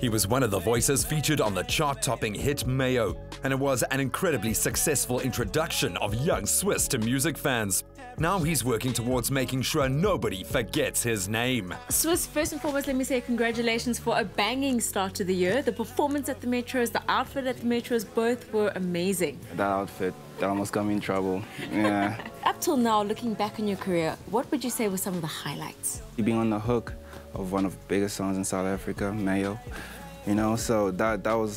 He was one of the voices featured on the chart topping hit Mayo, and it was an incredibly successful introduction of Yung Swiss to music fans. Now he's working towards making sure nobody forgets his name. Swiss, first and foremost, let me say congratulations for a banging start to the year. The performance at the Metros, the outfit at the Metros, both were amazing. That outfit, that almost got me in trouble. Yeah. Up till now, looking back on your career, what would you say were some of the highlights? Being on the hook of one of the biggest songs in South Africa, Mayo. You know, so that that was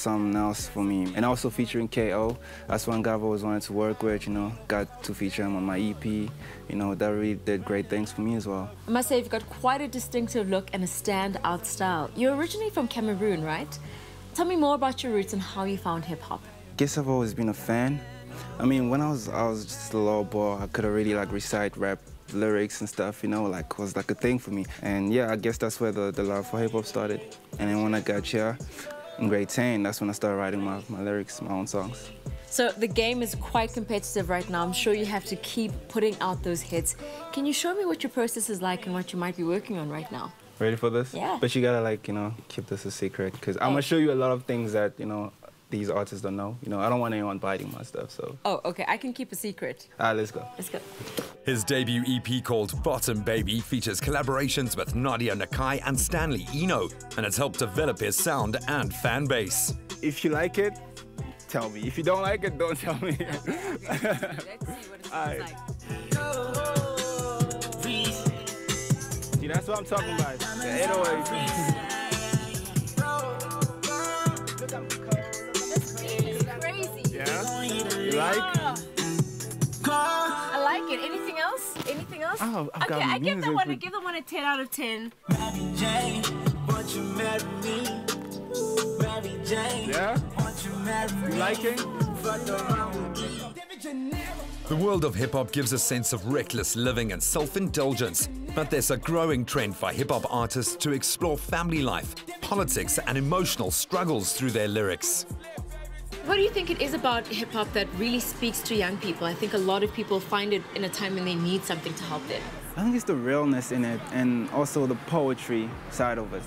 something else for me. And also featuring KO, that's one guy I've always wanted to work with, you know, got to feature him on my EP. You know, that really did great things for me as well. I must say, you've got quite a distinctive look and a standout style. You're originally from Cameroon, right? Tell me more about your roots and how you found hip hop. Guess I've always been a fan. I mean, when I was I was just a little boy, I could have really like recite rap lyrics and stuff, you know, like was like a thing for me. And yeah, I guess that's where the, the love for hip hop started. And then when I got here in grade 10, that's when I started writing my, my lyrics, my own songs. So the game is quite competitive right now. I'm sure you have to keep putting out those hits. Can you show me what your process is like and what you might be working on right now? Ready for this? Yeah. But you gotta like, you know, keep this a secret because I'm gonna show you a lot of things that, you know, these artists don't know. You know, I don't want anyone biting my stuff, so. Oh, okay. I can keep a secret. All right, let's go. Let's go. His debut EP called Bottom Baby features collaborations with Nadia Nakai and Stanley Enow, and has helped develop his sound and fan base. If you like it, tell me. If you don't like it, don't tell me. Let's see what it Alright. like. See, that's what I'm talking about. The 808. Anything else? Oh, I've okay, got I give that music one. I give that one a 10 out of 10. Mary Jane, won't you marry me? Mary Jane, Yeah? won't you marry me? Liking? Fuck around with me. The world of hip hop gives a sense of reckless living and self indulgence, but there's a growing trend for hip hop artists to explore family life, politics, and emotional struggles through their lyrics. What do you think it is about hip hop that really speaks to young people? I think a lot of people find it in a time when they need something to help them. I think it's the realness in it and also the poetry side of it,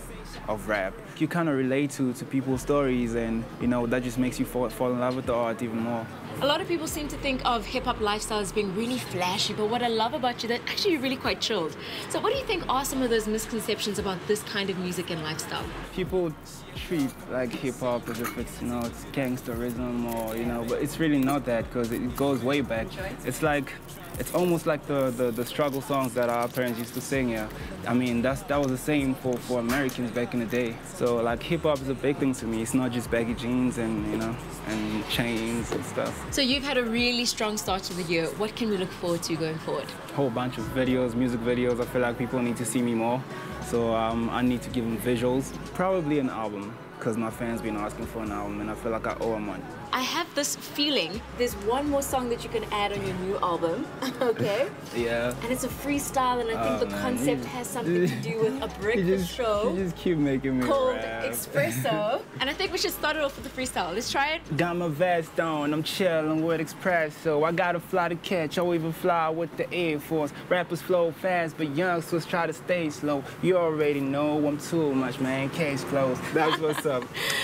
of rap. You kind of relate to, to people's stories and, you know, that just makes you fall, fall in love with the art even more. A lot of people seem to think of hip hop lifestyle as being really flashy, but what I love about you that actually you're really quite chilled. So what do you think are some of those misconceptions about this kind of music and lifestyle? People treat like hip hop as if it's, you know, it's gangsterism or, you know, but it's really not that because it goes way back. It's like, it's almost like the, the, the struggle songs that our parents used to sing, yeah. I mean, that's, that was the same for, for Americans back in the day. So like hip hop is a big thing to me. It's not just baggy jeans and, you know, and chains and stuff. So you've had a really strong start to the year. What can we look forward to going forward? A whole bunch of videos, music videos. I feel like people need to see me more. So um, I need to give them visuals. Probably an album, because my fans been asking for an album and I feel like I owe them one. I have this feeling there's one more song that you can add on your new album, okay? Yeah. And it's a freestyle, and I think Oh, the man, concept you- has something to do with a breakfast just, show you just keep making me called rap. Expresso. and I think we should start it off with the freestyle. Let's try it. Got my vest on, I'm chillin' with Expresso. I gotta fly to catch, or even fly with the Air Force. Rappers flow fast, but youngsters try to stay slow. You already know I'm too much, man. Case closed. That's what's up.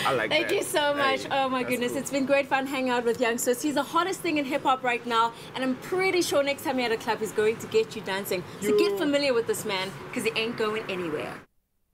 I like Thank that. you so much. Hey, oh my goodness, cool. it's been great fun hanging out with Young youngsters. He's the hottest thing in hip hop right now, and I'm pretty sure next time you're at a club, he's going to get you dancing. So get familiar with this man because he ain't going anywhere.